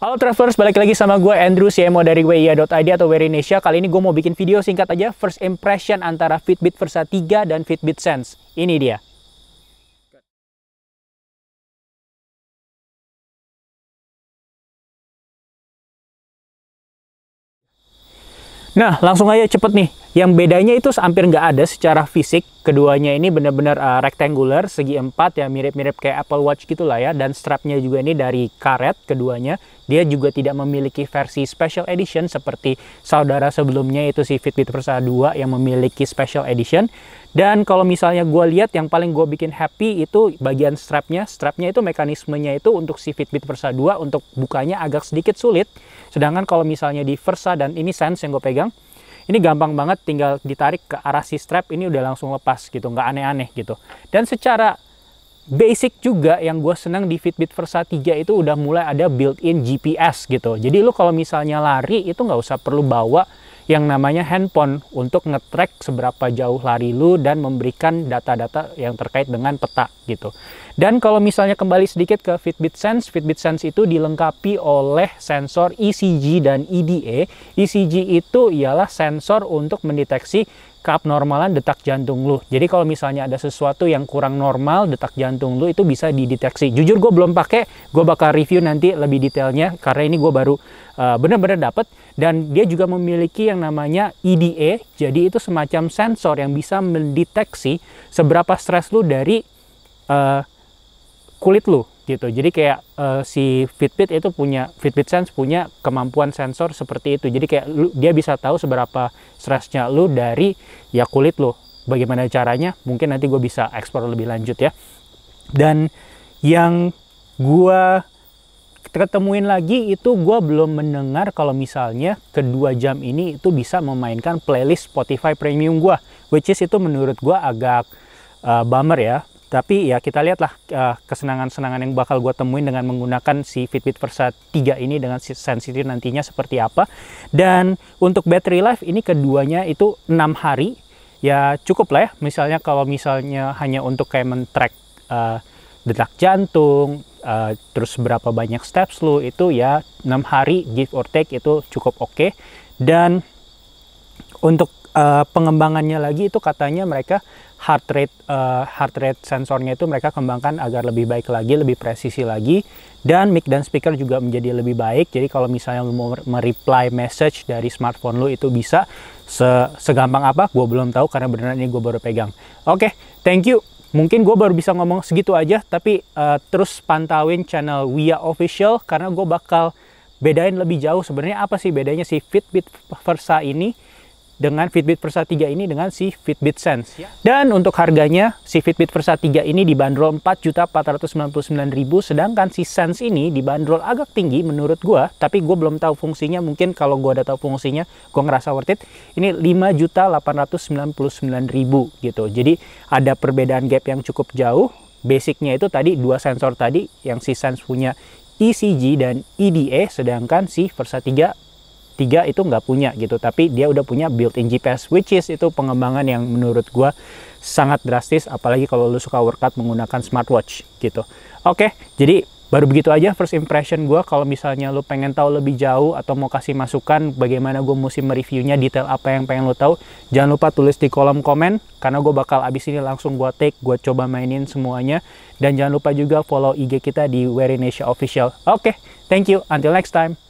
Halo Travelers, balik lagi sama gue Andrew CMO dari WIA.id atau Wear Indonesia. Kali ini gue mau bikin video singkat aja first impression antara Fitbit Versa 3 dan Fitbit Sense. Ini dia. Nah, langsung aja cepet nih. Yang bedanya itu hampir nggak ada secara fisik. Keduanya ini benar-benar uh, rectangular, segi empat ya, mirip-mirip kayak Apple Watch gitu lah ya. Dan strapnya juga ini dari karet keduanya. Dia juga tidak memiliki versi special edition seperti saudara sebelumnya itu si Fitbit Versa 2 yang memiliki special edition. Dan kalau misalnya gue lihat yang paling gue bikin happy itu bagian strapnya. Strapnya itu mekanismenya itu untuk si Fitbit Versa 2 untuk bukanya agak sedikit sulit. Sedangkan kalau misalnya di Versa dan ini Sense yang gue pegang, ini gampang banget tinggal ditarik ke arah si strap ini udah langsung lepas gitu, nggak aneh-aneh gitu. Dan secara basic juga yang gue senang di Fitbit Versa 3 itu udah mulai ada built-in GPS gitu. Jadi lu kalau misalnya lari itu nggak usah perlu bawa yang namanya handphone untuk nge-track seberapa jauh lari lu dan memberikan data-data yang terkait dengan peta gitu. Dan kalau misalnya kembali sedikit ke Fitbit Sense, Fitbit Sense itu dilengkapi oleh sensor ECG dan EDA. ECG itu ialah sensor untuk mendeteksi keabnormalan detak jantung lu. Jadi kalau misalnya ada sesuatu yang kurang normal detak jantung lu itu bisa dideteksi. Jujur gue belum pakai, gue bakal review nanti lebih detailnya karena ini gue baru uh, benar-benar dapet dan dia juga memiliki yang namanya EDA. Jadi itu semacam sensor yang bisa mendeteksi seberapa stres lu dari uh, kulit lu gitu. Jadi kayak uh, si Fitbit itu punya Fitbit Sense punya kemampuan sensor seperti itu. Jadi kayak lu, dia bisa tahu seberapa stresnya lu dari ya kulit lu. Bagaimana caranya? Mungkin nanti gue bisa eksplor lebih lanjut ya. Dan yang gue ketemuin lagi itu gue belum mendengar kalau misalnya kedua jam ini itu bisa memainkan playlist Spotify Premium gue, which is itu menurut gue agak uh, bummer ya tapi ya kita lihatlah uh, kesenangan-senangan yang bakal gue temuin dengan menggunakan si Fitbit Versa 3 ini dengan si sensitif nantinya seperti apa. Dan untuk battery life ini keduanya itu 6 hari. Ya cukup lah ya. Misalnya kalau misalnya hanya untuk kayak men-track uh, detak jantung, uh, terus berapa banyak steps lu itu ya 6 hari give or take itu cukup oke. Okay. Dan untuk uh, pengembangannya lagi itu katanya mereka heart rate uh, heart rate sensornya itu mereka kembangkan agar lebih baik lagi, lebih presisi lagi dan mic dan speaker juga menjadi lebih baik. Jadi kalau misalnya mau mereply message dari smartphone lu itu bisa se segampang apa? Gue belum tahu karena beneran ini gue baru pegang. Oke, okay, thank you. Mungkin gue baru bisa ngomong segitu aja, tapi uh, terus pantauin channel Wia Official karena gue bakal bedain lebih jauh sebenarnya apa sih bedanya si Fitbit Versa ini dengan Fitbit Versa 3 ini dengan si Fitbit Sense. Ya. Dan untuk harganya si Fitbit Versa 3 ini dibanderol 4.499.000 sedangkan si Sense ini dibanderol agak tinggi menurut gua, tapi gua belum tahu fungsinya. Mungkin kalau gua udah tahu fungsinya, gua ngerasa worth it. Ini 5.899.000 gitu. Jadi ada perbedaan gap yang cukup jauh. Basicnya itu tadi dua sensor tadi yang si Sense punya ECG dan EDA sedangkan si Versa 3 tiga itu nggak punya gitu. Tapi dia udah punya built-in GPS which is itu pengembangan yang menurut gua sangat drastis apalagi kalau lu suka workout menggunakan smartwatch gitu. Oke jadi baru begitu aja first impression gue kalau misalnya lu pengen tahu lebih jauh atau mau kasih masukan bagaimana gue mesti mereviewnya detail apa yang pengen lu tahu jangan lupa tulis di kolom komen karena gue bakal abis ini langsung gue take gue coba mainin semuanya. Dan jangan lupa juga follow IG kita di Wear Official. Oke thank you. Until next time